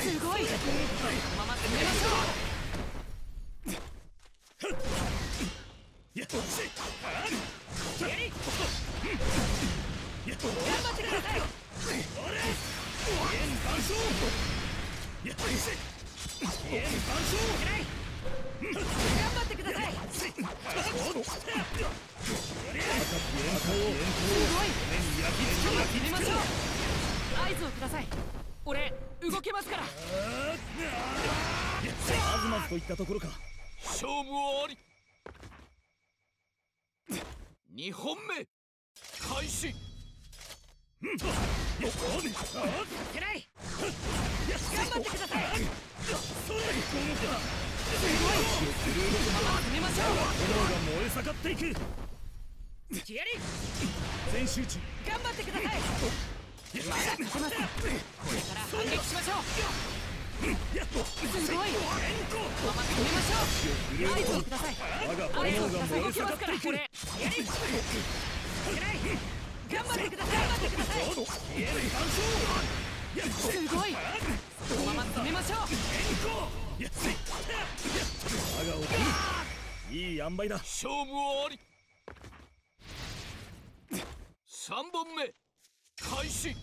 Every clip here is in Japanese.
すごい。合図をください動けますから。まずまずといったところか。勝負あり。2本目開始。いけない頑張ってください。それすごい決めましょ炎が燃え盛っていく全集中。頑張ってくださいまだ勝てますこれ。から反撃しましょうすごいまま決めましょう合図をくださいこれ。やりいけない頑張ってください頑張ってくださいすごいそのまま決めましょういいだ勝負あり3本目開始。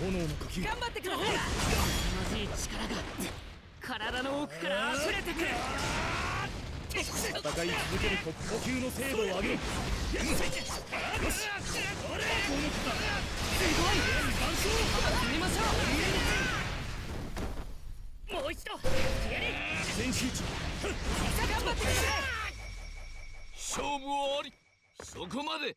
炎の呼吸頑張ってください同じ力が体の奥から溢れ。てくる戦い続けるトップ呼吸の精度を上げろすごい決全集中頑張ってください勝負あり。そこまで。